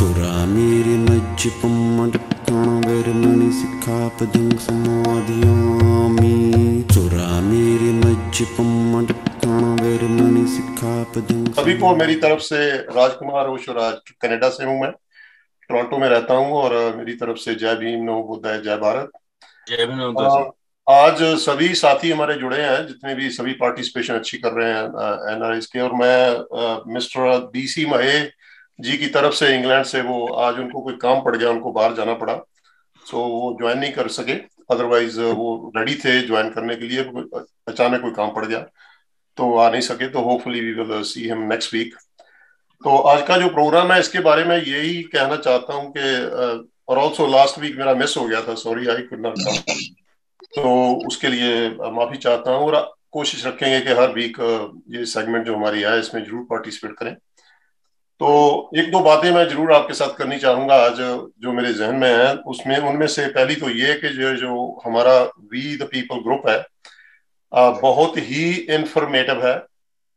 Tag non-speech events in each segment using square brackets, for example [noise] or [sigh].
चोरा मेरे मज्ज पम्मण वैरमणि सिखा पदंग समाधियामी चोरा मेरे मज्ज पम्मण वैरमणि सिखा पदंग अभी को मेरी तरफ़ से राजकुमार ओशराज कनाडा से हूँ मैं। टोरंटो में रहता हूँ और मेरी तरफ़ से जय भीम नो बुद्धाय जय भारत। जय भीम नमो आज सभी साथी हमारे जुड़े हैं जितने भी सभी पार्टिसिपेशन अच्छी कर रहे हैं एनआरएस के और मैं मिस्टर बीसी महे जी की तरफ़ से इंग्लैंड से वो आज उनको कोई काम पड़ गया उनको बाहर जाना पड़ा। सो so, वो ज्वाइन नहीं कर सके। अदरवाइज़ वो रेडी थे ज्वाइन करने के लिए अचानक कोई काम पड़ गया। तो आ नहीं सके तो hopefully we will see him next week तो आज का जो प्रोग्राम है इसके बारे में यही कहना चाहता हूँ कि और ऑल्सो लास्ट वीक मेरा मिस हो गया था। Sorry I could not come तो उसके लिए माफ़ी चाहता हूँ और कोशिश रखेंगे कि हर वीक ये सेगमेंट जो हमारी है इसमें ज़रूर पार्टिसिपेट करें। तो एक दो बातें मैं ज़रूर आपके साथ करनी चाहूँगा आज जो मेरे जहन में है उसमें उनमें से पहली तो ये कि जो जो हमारा वी द पीपल ग्रुप है अ, बहुत ही इंफॉर्मेटिव है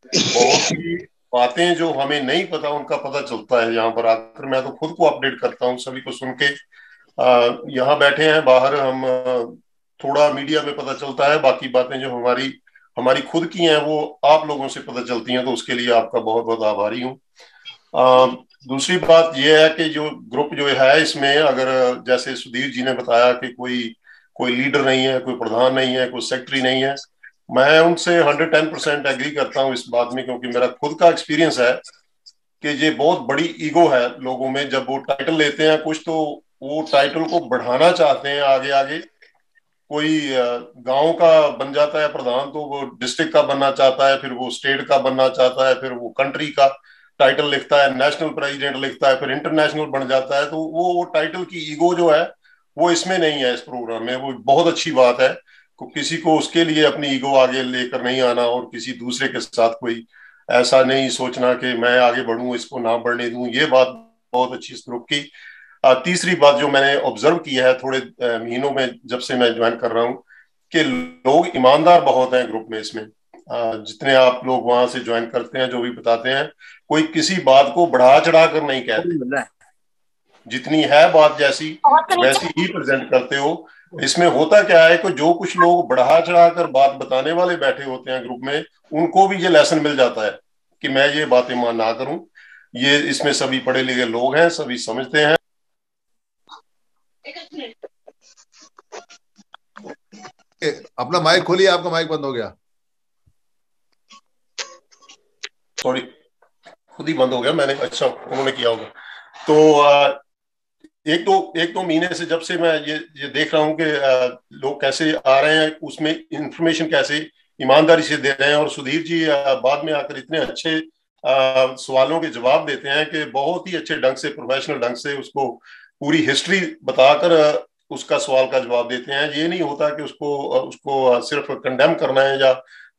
बहुत ही बातें जो हमें नहीं पता उनका पता चलता है यहाँ पर आकर। मैं तो खुद को अपडेट करता हूँ सभी को सुन के। यहाँ बैठे हैं बाहर हम थोड़ा मीडिया में पता चलता है बाकी बातें जो हमारी हमारी खुद की हैं वो आप लोगों से पता चलती हैं तो उसके लिए आपका बहुत बहुत आभारी हूँ। दूसरी बात यह है कि जो ग्रुप जो है इसमें, अगर जैसे सुधीर जी ने बताया कि कोई कोई लीडर नहीं है, कोई प्रधान नहीं है, कोई सेक्रेटरी नहीं है, मैं उनसे हंड्रेड टेन परसेंट एग्री करता हूँ इस बात में, क्योंकि मेरा खुद का एक्सपीरियंस है कि ये बहुत बड़ी ईगो है लोगों में। जब वो टाइटल लेते हैं कुछ तो वो टाइटल को बढ़ाना चाहते हैं आगे आगे कोई गाँव का बन जाता है प्रधान तो वो डिस्ट्रिक्ट का बनना चाहता है, फिर वो स्टेट का बनना चाहता है, फिर वो कंट्री का। टाइटल लिखता है नेशनल प्रेसिडेंट लिखता है, फिर इंटरनेशनल बन जाता है तो वो वो टाइटल की ईगो जो है, वो इसमें नहीं है इस प्रोग्राम में। वो बहुत अच्छी बात है को किसी को उसके लिए अपनी ईगो आगे लेकर नहीं आना और किसी दूसरे के साथ कोई ऐसा नहीं सोचना कि मैं आगे बढ़ूं, इसको ना बढ़ने दूँ। ये बात बहुत अच्छी इस ग्रुप की तीसरी बात जो मैंने ऑब्ज़र्व किया है थोड़े महीनों में जब से मैं ज्वाइन कर रहा हूँ कि लोग ईमानदार बहुत हैं ग्रुप में इसमें। जितने आप लोग वहाँ से ज्वाइन करते हैं जो भी बताते हैं कोई किसी बात को बढ़ा चढ़ा कर नहीं कहते। जितनी है बात जैसी वैसी ही प्रेजेंट करते हो। इसमें होता क्या है कि जो कुछ लोग बढ़ा चढ़ाकर बात बताने वाले बैठे होते हैं ग्रुप में उनको भी ये लेसन मिल जाता है कि मैं ये बातें मान ना करूँ। ये इसमें सभी पढ़े लिखे लोग हैं सभी समझते हैं। अपना माइक खोलिए आपका माइक बंद हो गया। सॉरी खुद ही बंद हो गया मैंने। अच्छा उन्होंने किया होगा। तो एक दो एक दो महीने से जब से मैं ये ये देख रहा हूँ कि लोग कैसे आ रहे हैं, उसमें इंफॉर्मेशन कैसे ईमानदारी से दे रहे हैं, और सुधीर जी बाद में आकर इतने अच्छे सवालों के जवाब देते हैं कि बहुत ही अच्छे ढंग से प्रोफेशनल ढंग से उसको पूरी हिस्ट्री बताकर, उसका सवाल का जवाब देते हैं। ये नहीं होता कि उसको उसको सिर्फ़ कंडेम करना है या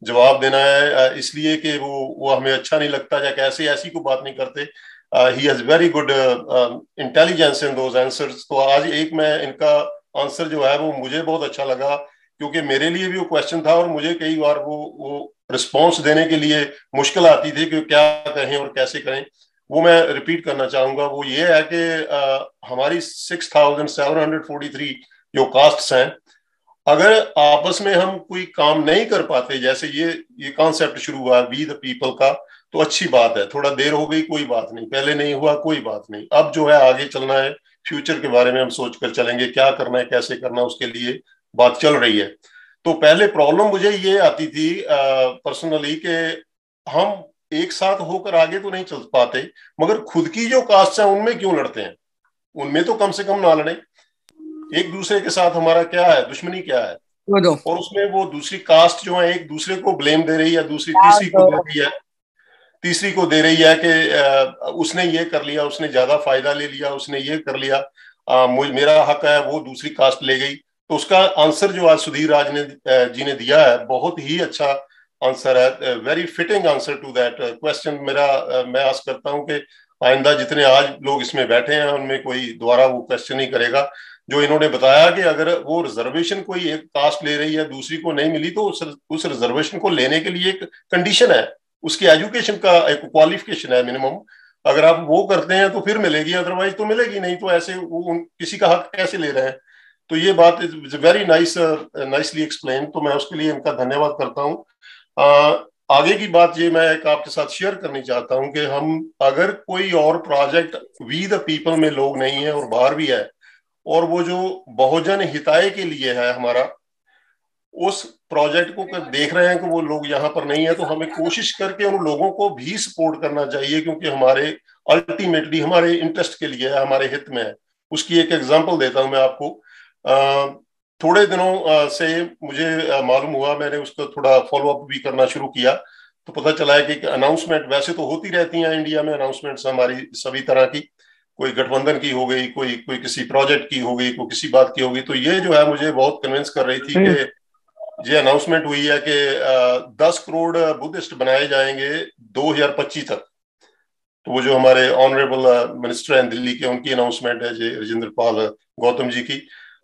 जवाब देना है इसलिए कि वो वो हमें अच्छा नहीं लगता या कैसे ऐसी को बात नहीं करते। He has very good intelligence in those answers तो आज एक मैं इनका आंसर जो है वो मुझे बहुत अच्छा लगा क्योंकि मेरे लिए भी वो क्वेश्चन था और मुझे कई बार वो वो रिस्पॉन्स देने के लिए मुश्किल आती थी कि क्या कहें और कैसे करें। वो मैं रिपीट करना चाहूँगा। वो ये है कि uh, हमारी six thousand seven hundred forty three जो कास्ट हैं अगर आपस में हम कोई काम नहीं कर पाते, जैसे ये ये कॉन्सेप्ट शुरू हुआ वी द पीपल का तो अच्छी बात है। थोड़ा देर हो गई, कोई बात नहीं। पहले नहीं हुआ, कोई बात नहीं। अब जो है, आगे चलना है। फ्यूचर के बारे में हम सोच कर चलेंगे, क्या करना है, कैसे करना है, उसके लिए बात चल रही है। तो पहले प्रॉब्लम मुझे ये आती थी पर्सनली कि हम एक साथ होकर आगे तो नहीं चल पाते, मगर खुद की जो कास्ट है, उनमें क्यों लड़ते हैं? उनमें तो कम से कम ना लड़े। एक दूसरे के साथ हमारा क्या है? दुश्मनी क्या है? और उसमें वो दूसरी कास्ट जो है एक दूसरे को ब्लेम दे रही है दूसरी तीसरी को दे रही है। तीसरी को दे रही है कि उसने ये कर लिया उसने ज़्यादा फ़ायदा ले लिया उसने ये कर लिया। आ, मेरा हक है वो दूसरी कास्ट ले गई। तो उसका आंसर जो आज सुधीर राज ने जी ने दिया है बहुत ही अच्छा आंसर है। Very fitting answer to that question मेरा मैं आस करता हूँ कि आइंदा जितने आज लोग इसमें बैठे हैं उनमें कोई दोबारा वो क्वेश्चन नहीं करेगा। जो इन्होंने बताया कि अगर वो रिजर्वेशन कोई एक कास्ट ले रही है दूसरी को नहीं मिली तो उस, उस रिजर्वेशन को लेने के लिए एक कंडीशन है। उसकी एजुकेशन का एक क्वालिफिकेशन है मिनिमम अगर आप वो करते हैं तो फिर मिलेगी अदरवाइज़ तो मिलेगी नहीं तो ऐसे वो किसी का हक कैसे ले रहे हैं? तो ये बात is very nice nicely explain तो मैं उसके लिए इनका धन्यवाद करता हूँ। आगे की बात ये मैं एक आपके साथ शेयर करनी चाहता हूँ कि हम अगर कोई और प्रोजेक्ट वी द पीपल में लोग नहीं है और बाहर भी है और वो जो बहुजन हिताय के लिए है हमारा, उस प्रोजेक्ट को देख रहे हैं कि वो लोग यहाँ पर नहीं है तो हमें कोशिश करके उन लोगों को भी सपोर्ट करना चाहिए, क्योंकि हमारे अल्टीमेटली हमारे इंटरेस्ट के लिए है, हमारे हित में है। उसकी एक एग्जांपल देता हूँ मैं आपको। थोड़े दिनों से मुझे मालूम हुआ, मैंने उसको थोड़ा फॉलो अप भी करना शुरू किया तो पता चला है कि अनाउंसमेंट वैसे तो होती रहती हैं इंडिया में अनाउंसमेंट हमारी सभी तरह की। कोई गठबंधन की हो गई कोई कोई किसी प्रोजेक्ट की हो गई कोई किसी बात की हो गई तो ये जो है मुझे बहुत कन्विंस कर रही थी कि ये अनाउंसमेंट हुई है कि दस करोड़ बुद्धिस्ट बनाए जाएँगे 2025 तक। तो वो जो हमारे ऑनरेबल मिनिस्टर हैं दिल्ली के उनकी अनाउंसमेंट है जी राजेंद्र पाल गौतम जी की।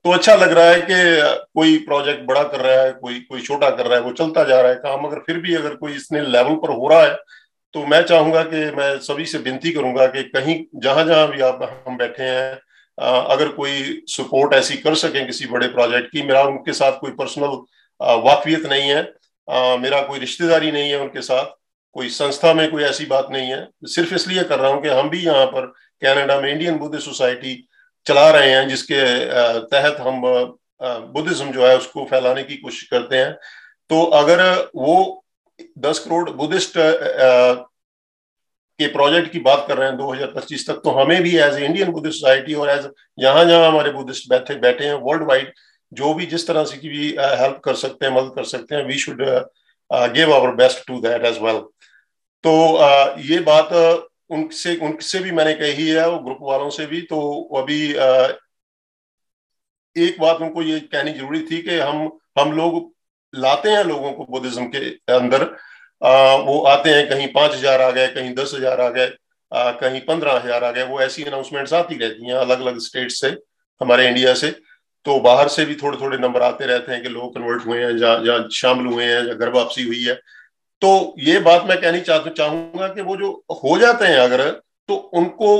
तो अच्छा लग रहा है कि कोई प्रोजेक्ट बड़ा कर रहा है कोई कोई छोटा कर रहा है वो चलता जा रहा है। काम अगर फिर भी अगर कोई इसने लेवल पर हो रहा है तो मैं चाहूँगा कि मैं सभी से विनती करूँगा कि कहीं, जहाँ जहाँ भी आप, हम बैठे हैं अगर कोई सपोर्ट ऐसी कर सकें किसी बड़े प्रोजेक्ट की, मेरा उनके साथ कोई पर्सनल वाकफियत नहीं है मेरा कोई रिश्तेदारी नहीं है उनके साथ, कोई संस्था में कोई ऐसी बात नहीं है। सिर्फ़ इसलिए कर रहा हूँ कि हम भी यहाँ पर कनाडा में इंडियन बुद्धिस्ट सोसाइटी चला रहे हैं, जिसके तहत हम बुद्धिज्म जो है उसको फैलाने की कोशिश करते हैं। तो अगर वो दस करोड़ बुद्धिस्ट के प्रोजेक्ट की बात कर रहे हैं 2025 तक तो हमें भी एज इंडियन बुद्धिस्ट सोसाइटी और एज जहाँ जहाँ हमारे बुद्धिस्ट बैठे बैठे हैं वर्ल्ड वाइड जो भी जिस तरह से की भी हेल्प कर सकते हैं मदद कर सकते हैं we should give our best to that as well तो uh, ये बात उनसे उनसे भी मैंने कही है वो ग्रुप वालों से भी तो अभी uh, एक बात उनको ये कहनी ज़रूरी थी कि हम हम लोग लाते हैं लोगों को बुद्धिज्म के अंदर। आ, वो आते हैं कहीं पाँच हज़ार आ गए कहीं दस हज़ार आ गए कहीं पंद्रह हज़ार आ गए। वो ऐसी अनाउंसमेंट्स आती रहती हैं अलग अलग स्टेट से हमारे इंडिया से। तो बाहर से भी थोड़े थोड़े नंबर आते रहते हैं कि लोग कन्वर्ट हुए हैं जहाँ जहाँ शामिल हुए हैं या घर वापसी हुई है। तो ये बात मैं कहनी चाहता चाहूँगा कि वो जो हो जाते हैं अगर तो उनको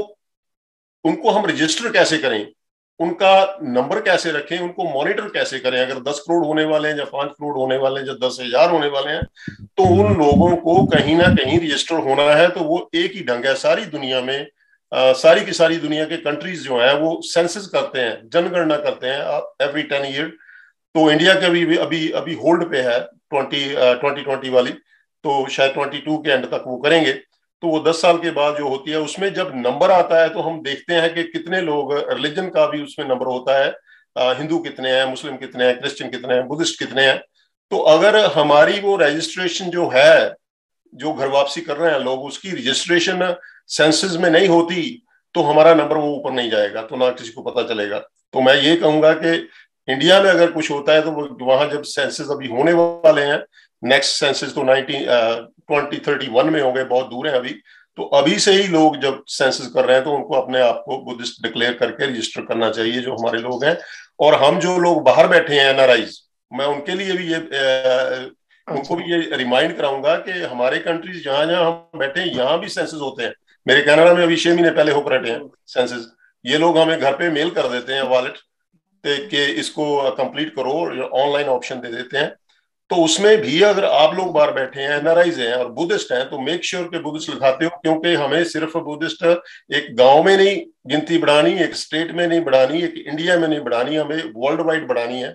उनको हम रजिस्टर कैसे करें? उनका नंबर कैसे रखें उनको मॉनिटर कैसे करें? अगर दस करोड़ होने वाले हैं या पाँच करोड़ होने वाले हैं या दस हज़ार होने वाले हैं तो उन लोगों को कहीं ना कहीं रजिस्टर होना है तो वो एक ही ढंग है। सारी दुनिया में आ, सारी की सारी दुनिया के कंट्रीज़ जो है वो सेंसिस करते हैं जनगणना करते हैं एवरी टेन ईयर तो इंडिया के अभी अभी अभी होल्ड पे है ट्वेंटी ट्वेंटी ट्वेंटी वाली। तो शायद ट्वेंटी टू के एंड तक वो करेंगे। तो वो दस साल के बाद जो होती है, उसमें जब नंबर आता है तो हम देखते हैं कि कितने लोग रिलीजन का भी उसमें नंबर होता है। हिंदू कितने हैं, मुस्लिम कितने हैं क्रिश्चियन कितने हैं बुद्धिस्ट कितने हैं। तो अगर हमारी वो रजिस्ट्रेशन जो है, जो घर वापसी कर रहे हैं लोग, उसकी रजिस्ट्रेशन सेंसेस में नहीं होती तो हमारा नंबर वो ऊपर नहीं जाएगा तो ना किसी को पता चलेगा। तो मैं ये कहूँगा कि इंडिया में अगर कुछ होता है तो वहाँ जब सेंसेस अभी होने वाले हैं नेक्स्ट सेंसस तो नाइनटीन ट्वेंटी थर्टी वन में होंगे बहुत दूर है अभी। तो अभी से ही लोग जब सेंसस कर रहे हैं तो उनको अपने आप को बुद्धिस्ट डिक्लेयर करके रजिस्टर करना चाहिए जो हमारे लोग हैं। और हम जो लोग बाहर बैठे हैं एनआरआईज मैं उनके लिए भी ये आ, उनको भी ये रिमाइंड कराऊँगा कि हमारे कंट्रीज़ जहाँ जहाँ हम बैठे हैं यहाँ भी सेंसस होते हैं। मेरे कनाडा में अभी छह महीने पहले होकर हटे हैं सेंसस ये लोग हमें घर पे मेल कर देते हैं वॉलेट के इसको कंप्लीट करो ऑनलाइन ऑप्शन दे देते हैं। तो उसमें भी अगर आप लोग बाहर बैठे हैं, एनआरआईज हैं और बुद्धिस्ट हैं तो मेक श्योर के बुद्धिस्ट लिखाते हो, क्योंकि हमें सिर्फ़ बुद्धिस्ट एक गाँव में नहीं गिनती बढ़ानी, एक स्टेट में नहीं बढ़ानी, एक इंडिया में नहीं बढ़ानी, हमें वर्ल्ड वाइड बढ़ानी है।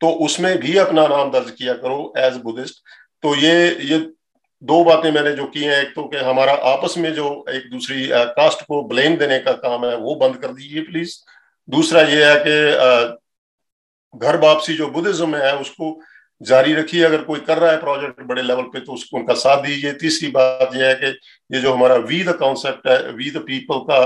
तो उसमें भी अपना नाम दर्ज किया करो एज बुद्धिस्ट। तो ये ये दो बातें मैंने जो की हैं, एक तो कि हमारा आपस में जो एक दूसरी कास्ट को ब्लेम देने का काम है, वो बंद कर दीजिए प्लीज़ दूसरा ये है कि घर वापसी जो बुद्धिज्म है, उसको जारी रखिए अगर कोई कर रहा है प्रोजेक्ट बड़े लेवल पे तो उसको उनका साथ दीजिए। तीसरी बात यह है कि ये जो हमारा वी द कॉन्सेप्ट है वी द पीपल का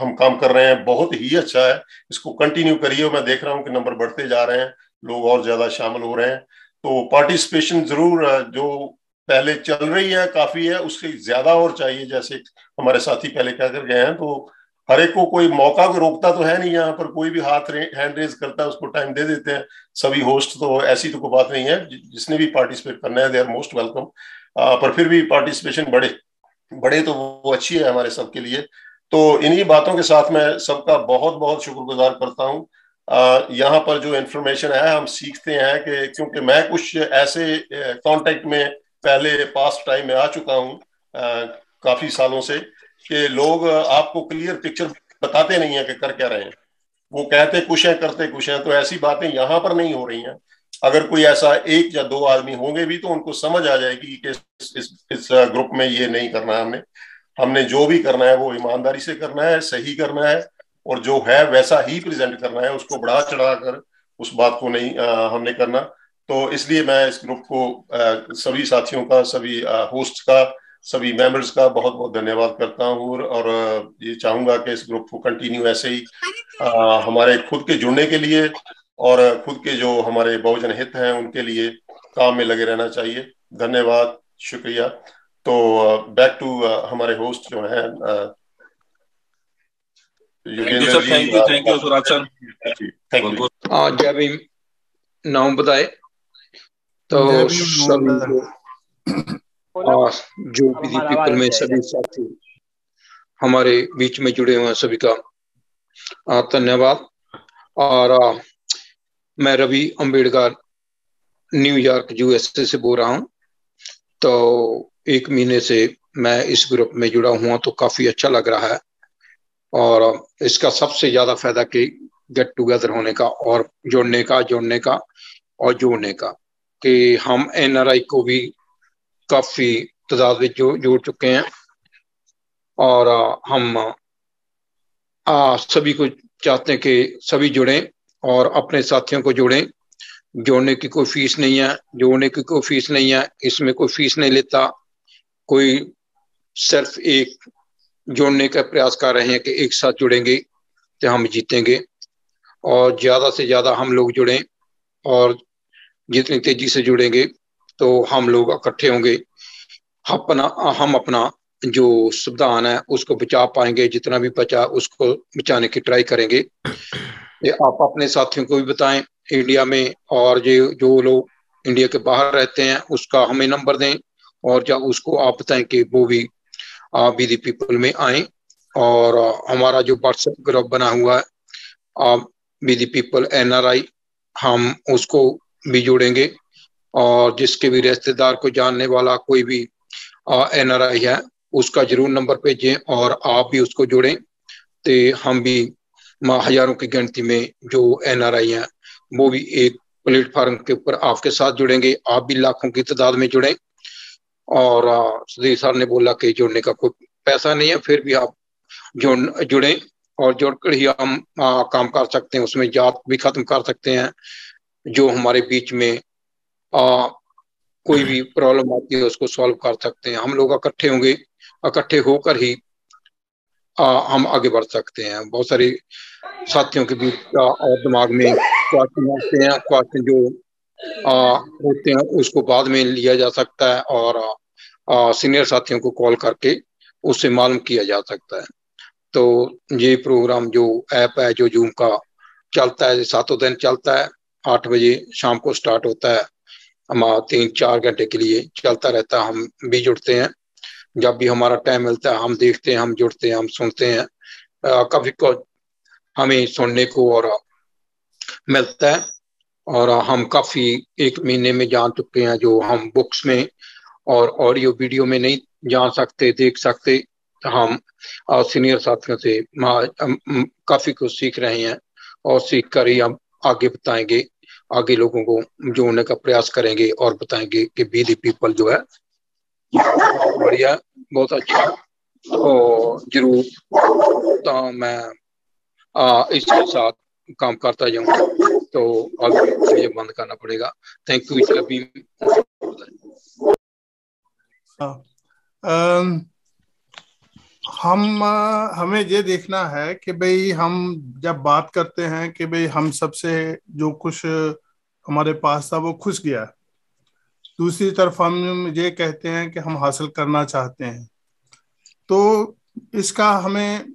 हम काम कर रहे हैं, बहुत ही अच्छा है। इसको कंटिन्यू करिए। मैं देख रहा हूँ कि नंबर बढ़ते जा रहे हैं। लोग और ज़्यादा शामिल हो रहे हैं। तो पार्टिसिपेशन ज़रूर जो पहले चल रही है, काफ़ी है उससे ज़्यादा और चाहिए। जैसे हमारे साथी पहले कह कर गए हैं तो हर एक को कोई मौका को रोकता तो है नहीं यहाँ पर, कोई भी हाथ हैंड रेज करता है, उसको टाइम दे देते हैं। सभी होस्ट तो ऐसी तो कोई बात नहीं है। जिसने भी पार्टिसिपेट करना है दे आर मोस्ट वेलकम पर फिर भी पार्टिसिपेशन बढ़े। बढ़े तो वो अच्छी है हमारे सबके लिए। तो इन्हीं बातों के साथ मैं सबका बहुत बहुत शुक्रगुजार करता हूँ। यहाँ पर जो इन्फॉर्मेशन है हम सीखते हैं कि क्योंकि मैं कुछ ऐसे कांटेक्ट में पहले पास्ट टाइम में आ चुका हूँ काफ़ी सालों से। कि लोग आपको क्लियर पिक्चर बताते नहीं है कि कर क्या रहे हैं। वो कहते कुछ है करते कुछ है। तो ऐसी बातें यहाँ पर नहीं हो रही हैं। अगर कोई ऐसा एक या दो आदमी होंगे भी तो उनको समझ आ जाएगी कि इस, इस, इस ग्रुप में ये नहीं करना है हमने। हमने जो भी करना है वो ईमानदारी से करना है सही करना है और जो है वैसा ही प्रेजेंट करना है उसको बढ़ा चढ़ा कर उस बात को नहीं आ, हमने करना। तो इसलिए मैं इस ग्रुप को आ, सभी साथियों का सभी होस्ट का सभी मेंबर्स का बहुत बहुत धन्यवाद करता हूँ और ये चाहूँगा कि इस ग्रुप को कंटिन्यू ऐसे ही आ, हमारे खुद के जुड़ने के लिए और खुद के जो हमारे बहुजन हित हैं उनके लिए काम में लगे रहना चाहिए। धन्यवाद शुक्रिया। तो बैक टू हमारे होस्ट जो हैं thank you thank you Suraj sir thank you Jai Bhim नाम बताए। तो सभी जो विधि पीपल में सभी साथी हमारे बीच में जुड़े हुए हैं सभी का धन्यवाद। और मैं रवि अंबेडकर न्यूयॉर्क यूएसए से बोल रहा हूँ। तो एक महीने से मैं इस ग्रुप में जुड़ा हुआ तो काफ़ी अच्छा लग रहा है। और इसका सबसे ज़्यादा फ़ायदा कि गेट टुगेदर होने का और जोड़ने का जोड़ने का और जोड़ने का कि हम एनआरआई को भी काफ़ी तादाद में जो जोड़ चुके हैं। और हम आ, सभी को चाहते हैं कि सभी जुड़ें और अपने साथियों को जोड़ें। जोड़ने की कोई फ़ीस नहीं है जोड़ने की कोई फ़ीस नहीं है इसमें कोई फ़ीस नहीं लेता। कोई सिर्फ़ एक जोड़ने का प्रयास कर रहे हैं कि एक साथ जुड़ेंगे तो हम जीतेंगे। और ज़्यादा से ज़्यादा हम लोग जुड़ें और जितनी तेज़ी से जुड़ेंगे तो हम लोग इकट्ठे होंगे। अपना, हम अपना जो संविधान है, उसको बचा पाएँगे, जितना भी बचा उसको बचाने की ट्राई करेंगे। ये आप अपने साथियों को भी बताएँ इंडिया में और जो जो लोग इंडिया के बाहर रहते हैं, उसका हमें नंबर दें और जब उसको आप बताएँ कि वो भी बी पीपल में आए और हमारा जो व्हाट्सएप ग्रुप बना हुआ है बी दी पीपल एनआरआई हम उसको भी जोड़ेंगे। और जिसके भी रिश्तेदार को जानने वाला कोई भी एनआरआई है, उसका ज़रूर नंबर भेजें और आप भी उसको जोड़ें। तो हम भी हज़ारों की गिनती में जो एनआरआई हैं, वो भी एक प्लेटफॉर्म के ऊपर आपके साथ जुड़ेंगे। आप भी लाखों की तादाद में जुड़ें। और सुधीर सर ने बोला कि जुड़ने का कोई पैसा नहीं है, फिर भी आप जुड़, जुड़े और जोड़कर ही हम काम कर सकते हैं, उसमें जात भी खत्म कर सकते हैं, जो हमारे बीच में आ, कोई भी प्रॉब्लम आती है उसको सॉल्व कर सकते हैं। हम लोग इकट्ठे होंगे इकट्ठे होकर ही आ, हम आगे बढ़ सकते हैं। बहुत सारे साथियों के बीच और दिमाग में क्वेश्चन आते हैं। क्वेश्चन जो आ, होते हैं उसको बाद में लिया जा सकता है और आ, सीनियर साथियों को कॉल करके उससे मालूम किया जा सकता है। तो ये प्रोग्राम जो ऐप है जो जूम का चलता है सातों दिन चलता है आठ बजे शाम को स्टार्ट होता है। हमारा तीन चार घंटे के लिए चलता रहता है हम भी जुड़ते हैं। जब भी हमारा टाइम मिलता है हम देखते हैं हम जुड़ते हैं हम सुनते हैं। आ, कभी को हमें सुनने को और मिलता है और हम काफ़ी एक महीने में जान चुके हैं जो हम बुक्स में और ऑडियो वीडियो में नहीं जान सकते देख सकते। तो हम सीनियर साथियों से काफ़ी कुछ सीख रहे हैं और सीख कर ही हम आगे बताएँगे। आगे लोगों को जोड़ने का प्रयास करेंगे और बताएँगे कि बी दी पीपल जो है बढ़िया बहुत अच्छा। तो ज़रूर तो मैं आ, इसके साथ काम करता जाऊँगा तो अब मुझे बंद करना पड़ेगा। थैंक यू अभी। हम हमें ये देखना है कि भाई हम जब बात करते हैं कि भाई हम सबसे जो कुछ हमारे पास था वो खुश गया दूसरी तरफ़ हम ये कहते हैं कि हम हासिल करना चाहते हैं। तो इसका हमें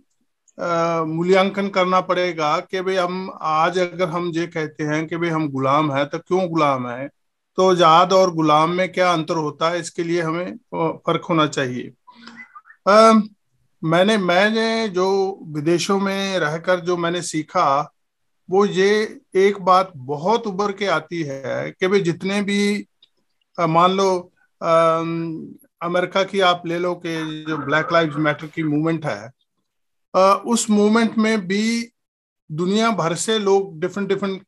मूल्यांकन करना पड़ेगा कि भाई हम, आज अगर हम ये कहते हैं कि भाई हम गुलाम हैं तो क्यों गुलाम है? तो जाद और गुलाम में क्या अंतर होता है? इसके लिए हमें फ़र्क होना चाहिए। मैंने मैंने जो विदेशों में रहकर जो मैंने सीखा वो ये एक बात बहुत उभर के आती है कि भाई जितने भी मान लो अमेरिका की आप ले लो कि जो ब्लैक लाइव्स मैटर की मूवमेंट है आ, उस मूवमेंट में भी दुनिया भर से लोग डिफरेंट डिफरेंट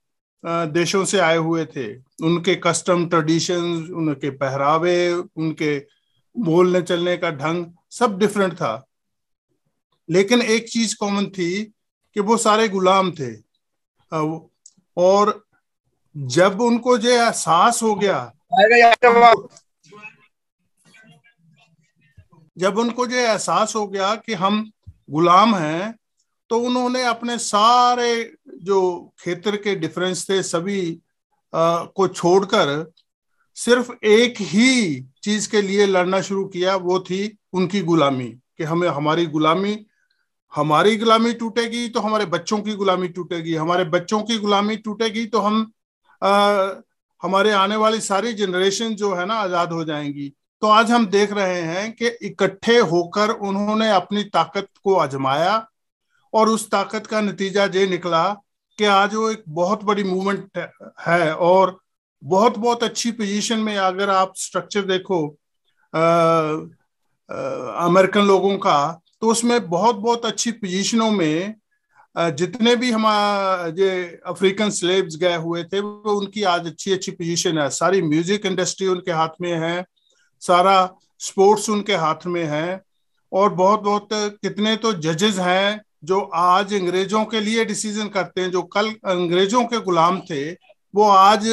देशों से आए हुए थे। उनके कस्टम ट्रेडिशंस उनके पहरावे उनके बोलने चलने का ढंग सब डिफरेंट था। लेकिन एक चीज़ कॉमन थी कि वो सारे गुलाम थे। और जब उनको जो एहसास हो गया जब उनको जो एहसास हो गया कि हम गुलाम हैं तो उन्होंने अपने सारे जो क्षेत्र के डिफरेंस थे सभी आ, को छोड़कर सिर्फ़ एक ही चीज़ के लिए लड़ना शुरू किया वो थी उनकी गुलामी कि हमें हमारी गुलामी हमारी गुलामी टूटेगी तो हमारे बच्चों की गुलामी टूटेगी हमारे बच्चों की गुलामी टूटेगी तो हम आ, हमारे आने वाली सारी जनरेशन जो है ना आज़ाद हो जाएँगी। तो आज हम देख रहे हैं कि इकट्ठे होकर उन्होंने अपनी ताकत को आजमाया और उस ताकत का नतीजा ये निकला कि आज वो एक बहुत बड़ी मूवमेंट है और बहुत बहुत अच्छी पोजीशन में अगर आप स्ट्रक्चर देखो अमेरिकन लोगों का तो उसमें बहुत बहुत अच्छी पोजीशनों में जितने भी हमारे अफ्रीकन स्लेब्स गए हुए थे, वो उनकी आज अच्छी अच्छी पोजीशन है। सारी म्यूज़िक इंडस्ट्री उनके हाथ में है, सारा स्पोर्ट्स उनके हाथ में है, और बहुत बहुत कितने तो जजेस हैं जो आज अंग्रेज़ों के लिए डिसीज़न करते हैं, जो कल अंग्रेज़ों के गुलाम थे, वो आज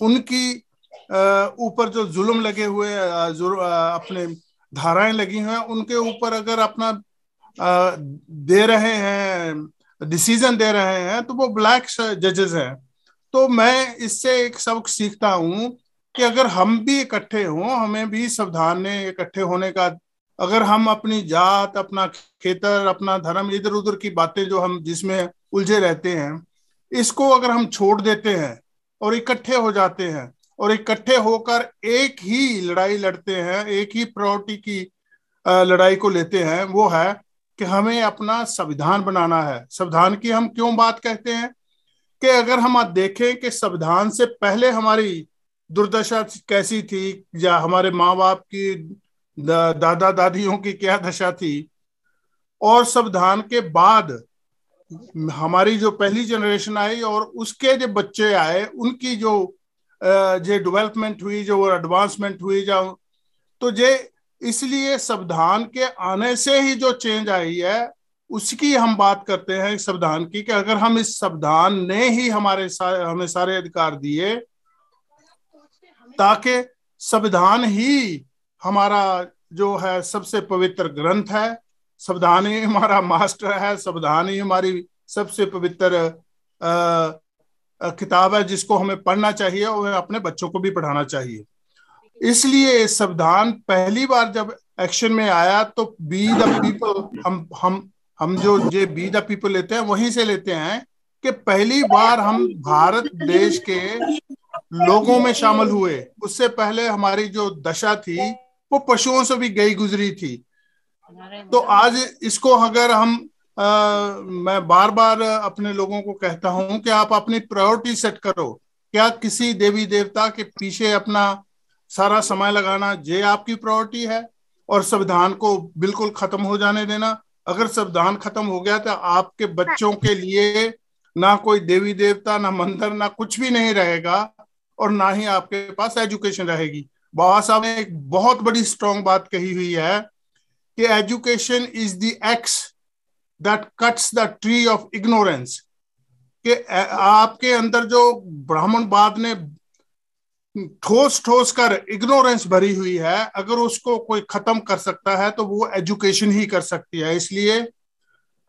उनकी ऊपर जो जुल्म लगे हुए अपने धाराएँ लगी हुई हैं, उनके ऊपर अगर अपना दे रहे हैं डिसीज़न दे रहे हैं तो वो ब्लैक जजेस हैं। तो मैं इससे एक सबक सीखता हूँ कि अगर हम भी इकट्ठे हों, हमें भी सावधान इकट्ठे होने का, अगर हम अपनी जात, अपना खेतर, अपना धर्म इधर उधर की बातें जो हम, जिसमें उलझे रहते हैं, इसको अगर हम छोड़ देते हैं और इकट्ठे हो जाते हैं और इकट्ठे होकर एक ही लड़ाई लड़ते हैं, एक ही प्रायोरिटी की लड़ाई को लेते हैं, वो है कि हमें अपना संविधान बनाना है। संविधान की हम क्यों बात कहते हैं? कि अगर हम आप देखें कि संविधान से पहले हमारी दुर्दशा कैसी थी, या हमारे माँ बाप की दादा दादियों की क्या दशा थी, और संविधान के बाद हमारी जो पहली जनरेशन आई और उसके जो बच्चे आए, उनकी जो जो डेवलपमेंट हुई जो एडवांसमेंट हुई जो तो जे इसलिए संविधान के आने से ही जो चेंज आई है उसकी हम बात करते हैं संविधान की कि अगर हम इस संविधान ने ही हमारे सा, हमें सारे अधिकार दिए ताकि संविधान ही हमारा जो है सबसे पवित्र ग्रंथ है संविधान ही हमारा मास्टर है संविधान ही हमारी सबसे पवित्र किताब है जिसको हमें पढ़ना चाहिए और अपने बच्चों को भी पढ़ाना चाहिए। इसलिए संविधान पहली बार जब एक्शन में आया तो बी द पीपल हम हम हम जो, ये बी द पीपल लेते हैं, वहीं से लेते हैं कि पहली बार हम भारत देश के लोगों में शामिल हुए। उससे पहले हमारी जो दशा थी, वो पशुओं से भी गई गुजरी थी। तो आज इसको अगर हम आ, मैं बार बार अपने लोगों को कहता हूँ कि आप अपनी प्रायोरिटी सेट करो। क्या किसी देवी देवता के पीछे अपना सारा समय लगाना ये आपकी प्रायोरिटी है? और संविधान को बिल्कुल खत्म हो जाने देना। अगर संविधान खत्म हो गया तो आपके बच्चों के लिए ना कोई देवी देवता ना मंदिर ना कुछ भी नहीं रहेगा और ना ही आपके पास एजुकेशन रहेगी। बाबा साहब ने एक बहुत बड़ी स्ट्रॉन्ग बात कही हुई है कि education is the axe that cuts the tree of ignorance कि आपके अंदर जो ब्राह्मणवाद ने ठोस ठोस कर इग्नोरेंस भरी हुई है अगर उसको कोई खत्म कर सकता है तो वो एजुकेशन ही कर सकती है। इसलिए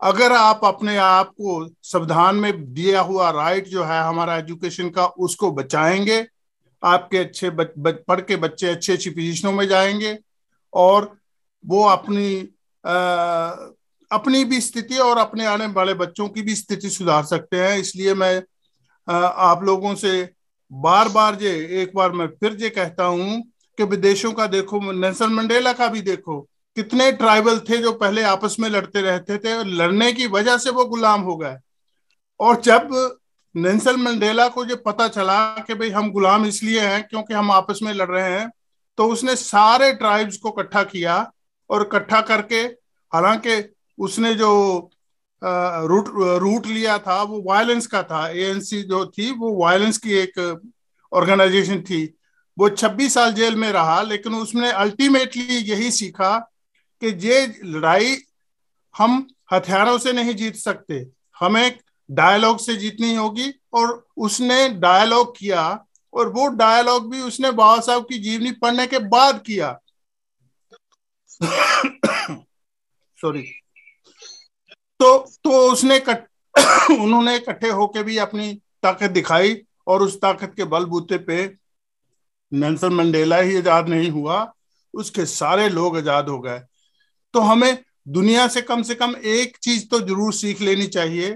अगर आप अपने आप को संविधान में दिया हुआ राइट जो है हमारा एजुकेशन का उसको बचाएँगे। आपके अच्छे बच, बच, पढ़ के बच्चे अच्छी अच्छी पोजिशनों में जाएँगे और वो अपनी आ, अपनी भी स्थिति और अपने आने वाले बच्चों की भी स्थिति सुधार सकते हैं। इसलिए मैं आप लोगों से बार बार जे, एक बार मैं फिर जे कहता हूँ कि विदेशों का देखो, नेल्सन मंडेला का भी देखो, कितने ट्राइबल थे जो पहले आपस में लड़ते रहते थे और लड़ने की वजह से वो गुलाम हो गए। और जब नेंसल मंडेला को जो पता चला कि भाई हम गुलाम इसलिए हैं क्योंकि हम आपस में लड़ रहे हैं तो उसने सारे ट्राइब्स को इकट्ठा किया और इकट्ठा करके, हालाँकि उसने जो रूट रूट लिया था, वो वायलेंस का था। एएनसी जो थी, वो वायलेंस की एक ऑर्गेनाइजेशन थी। वो 26 साल जेल में रहा, लेकिन उसने अल्टीमेटली यही सीखा कि ये लड़ाई हम हथियारों से नहीं जीत सकते। हमें डायलॉग से जीतनी होगी और उसने डायलॉग किया और वो डायलॉग भी उसने बाबा साहब की जीवनी पढ़ने के बाद किया। [coughs] सॉरी तो उसने कट, [coughs] उन्होंने इकट्ठे होके भी अपनी ताकत दिखाई और उस ताकत के बलबूते पे नेल्सन मंडेला ही आज़ाद नहीं हुआ उसके सारे लोग आज़ाद हो गए। तो हमें दुनिया से कम से कम एक चीज़ तो ज़रूर सीख लेनी चाहिए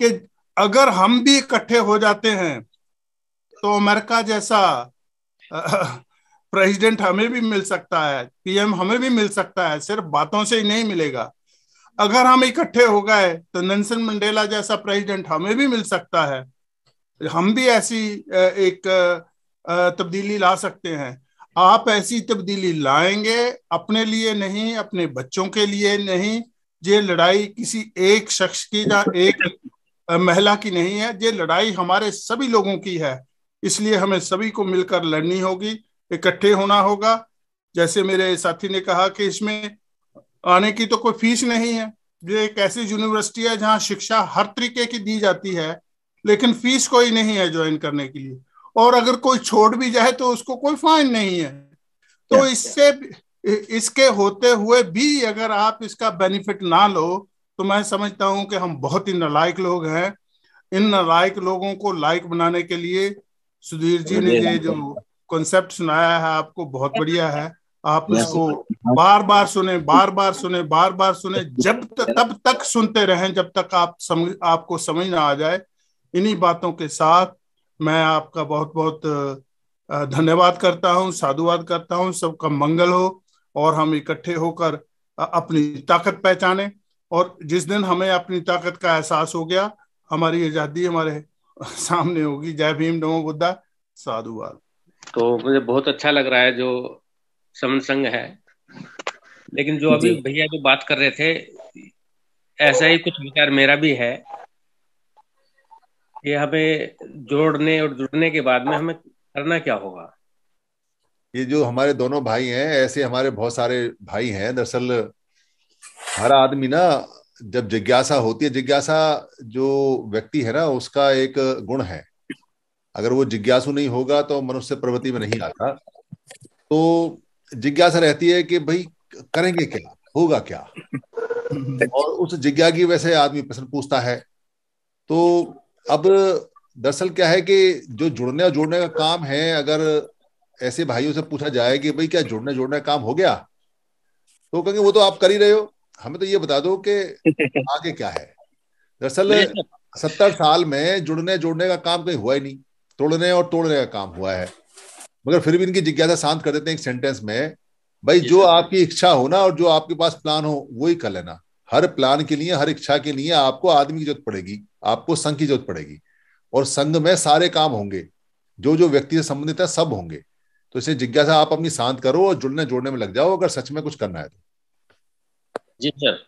कि अगर हम भी इकट्ठे हो जाते हैं तो अमेरिका जैसा [laughs] प्रेसिडेंट हमें भी मिल सकता है पीएम हमें भी मिल सकता है सिर्फ़ बातों से ही नहीं मिलेगा। अगर हम इकट्ठे हो गए तो नेल्सन मंडेला जैसा प्रेसिडेंट हमें भी मिल सकता है। हम भी ऐसी एक तब्दीली ला सकते हैं। आप ऐसी तब्दीली लाएँगे अपने लिए नहीं, अपने बच्चों के लिए नहीं, ये लड़ाई किसी एक शख्स की या एक महिला की नहीं है, ये लड़ाई हमारे सभी लोगों की है। इसलिए हमें सभी को मिलकर लड़नी होगी, इकट्ठे होना होगा। जैसे मेरे साथी ने कहा कि इसमें आने की तो कोई फ़ीस नहीं है। ये एक ऐसी यूनिवर्सिटी है जहाँ शिक्षा हर तरीके की दी जाती है लेकिन फ़ीस कोई नहीं है ज्वाइन करने के लिए। और अगर कोई छोड़ भी जाए तो उसको कोई फाइन नहीं है। तो इससे इसके होते हुए भी अगर आप इसका बेनिफिट ना लो तो मैं समझता हूँ कि हम बहुत ही नलायक लोग हैं। इन नलायक लोगों को लायक बनाने के लिए सुधीर जी ने ये जो कॉन्सेप्ट सुनाया है आपको बहुत बढ़िया है। आप इसको बार बार सुने बार बार सुने बार बार सुने जब तक तब तक सुनते रहें जब तक आप समझ आपको समझ ना आ जाए। इन्हीं बातों के साथ मैं आपका बहुत बहुत धन्यवाद करता हूँ साधुवाद करता हूँ। सबका मंगल हो और हम इकट्ठे होकर अपनी ताकत पहचाने और जिस दिन हमें अपनी ताकत का एहसास हो गया हमारी आज़ादी हमारे सामने होगी। जय भीम नमो बुद्धा साधुवाद। तो मुझे बहुत अच्छा लग रहा है जो समन संघ है। लेकिन जो अभी भैया जो बात कर रहे थे ऐसा ही कुछ विचार मेरा भी है कि हमें जोड़ने और जुड़ने के बाद में हमें करना क्या होगा। ये जो हमारे दोनों भाई हैं ऐसे हमारे बहुत सारे भाई हैं। दरअसल हर आदमी ना जब जिज्ञासा होती है जिज्ञासा जो व्यक्ति है ना उसका एक गुण है। अगर वो जिज्ञासु नहीं होगा तो मनुष्य प्रवृत्ति में नहीं आता। तो जिज्ञासा रहती है कि भाई करेंगे क्या? होगा क्या? [laughs] और उस जिज्ञा की वैसे आदमी प्रश्न पूछता है। तो अब दरअसल क्या है कि जो जुड़ने और जोड़ने का काम है अगर ऐसे भाइयों से पूछा जाए कि भाई क्या जुड़ने जोड़ने का काम हो गया? तो कहेंगे वो तो आप कर ही रहे हो। हमें तो ये बता दो कि [laughs] आगे क्या है? दरअसल सत्तर साल में जुड़ने जोड़ने का काम कहीं हुआ ही नहीं। तोड़ने और तोड़ने का काम हुआ है। मगर फिर भी इनकी जिज्ञासा शांत कर देते हैं एक सेंटेंस में भाई जो आपकी इच्छा हो ना और जो आपके पास प्लान हो वही कर लेना। हर प्लान के लिए हर इच्छा के लिए आपको आदमी की ज़रूरत पड़ेगी आपको संघ की ज़रूरत पड़ेगी। और संघ में सारे काम होंगे जो जो व्यक्ति से संबंधित है सब होंगे। तो इसे जिज्ञासा आप अपनी शांत करो और जुड़ने जोड़ने में लग जाओ अगर सच में कुछ करना है तो। जी सर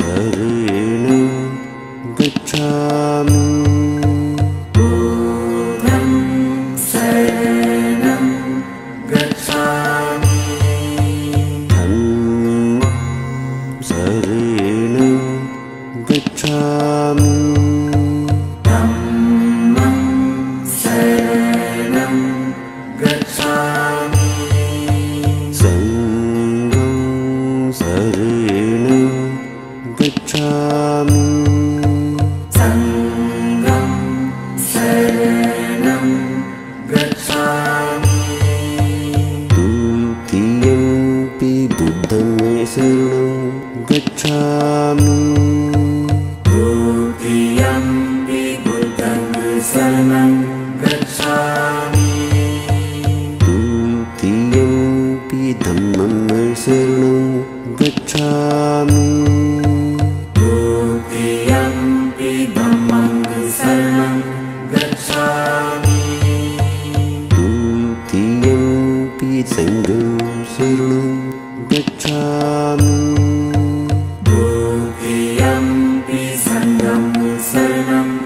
रेण गच्छामि। remember.